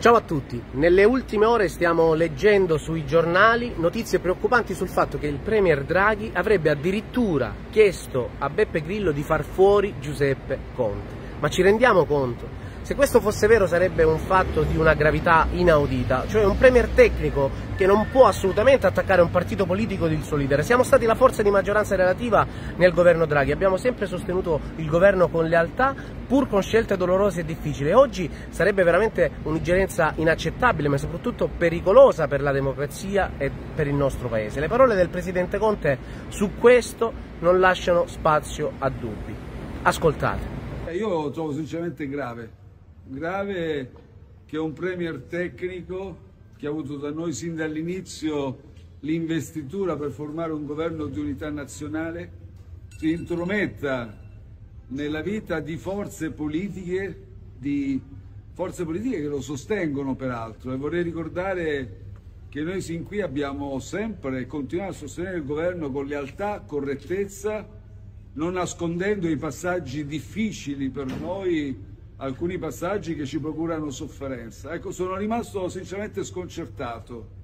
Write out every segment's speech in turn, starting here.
Ciao a tutti, nelle ultime ore stiamo leggendo sui giornali notizie preoccupanti sul fatto che il Premier Draghi avrebbe addirittura chiesto a Beppe Grillo di far fuori Giuseppe Conte. Ma ci rendiamo conto? Se questo fosse vero sarebbe un fatto di una gravità inaudita, cioè un premier tecnico che non può assolutamente attaccare un partito politico ed il suo leader. Siamo stati la forza di maggioranza relativa nel governo Draghi, abbiamo sempre sostenuto il governo con lealtà, pur con scelte dolorose e difficili. Oggi sarebbe veramente un'ingerenza inaccettabile, ma soprattutto pericolosa per la democrazia e per il nostro Paese. Le parole del Presidente Conte su questo non lasciano spazio a dubbi. Ascoltate. Io lo trovo sinceramente grave grave che un premier tecnico che ha avuto da noi sin dall'inizio l'investitura per formare un governo di unità nazionale si intrometta nella vita di forze politiche, di forze politiche che lo sostengono peraltro. E vorrei ricordare che noi sin qui abbiamo sempre continuato a sostenere il governo con lealtà, correttezza, non nascondendo i passaggi difficili per noi alcuni passaggi che ci procurano sofferenza. Ecco, sono rimasto sinceramente sconcertato.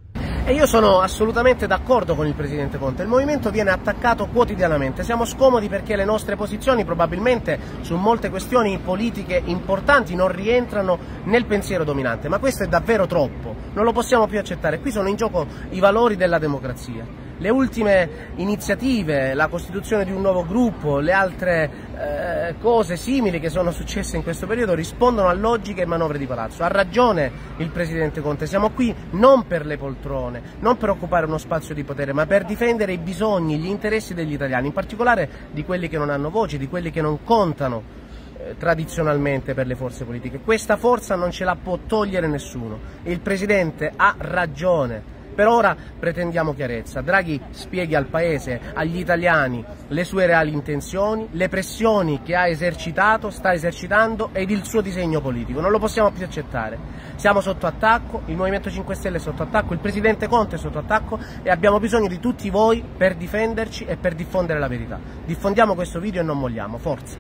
E io sono assolutamente d'accordo con il Presidente Conte, il movimento viene attaccato quotidianamente, siamo scomodi perché le nostre posizioni probabilmente su molte questioni politiche importanti non rientrano nel pensiero dominante, ma questo è davvero troppo, non lo possiamo più accettare, qui sono in gioco i valori della democrazia le ultime iniziative, la costituzione di un nuovo gruppo, le altre eh, cose simili che sono successe in questo periodo rispondono a logiche e manovre di palazzo. Ha ragione il Presidente Conte, siamo qui non per le poltrone, non per occupare uno spazio di potere, ma per difendere i bisogni, gli interessi degli italiani, in particolare di quelli che non hanno voce, di quelli che non contano eh, tradizionalmente per le forze politiche. Questa forza non ce la può togliere nessuno il Presidente ha ragione per ora pretendiamo chiarezza. Draghi spieghi al Paese, agli italiani, le sue reali intenzioni, le pressioni che ha esercitato, sta esercitando ed il suo disegno politico. Non lo possiamo più accettare. Siamo sotto attacco, il Movimento 5 Stelle è sotto attacco, il Presidente Conte è sotto attacco e abbiamo bisogno di tutti voi per difenderci e per diffondere la verità. Diffondiamo questo video e non molliamo. Forza!